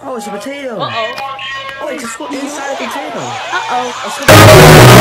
Oh, it's a potato. Uh-oh. Oh, it's a squid inside a potato. Uh-oh. Oh,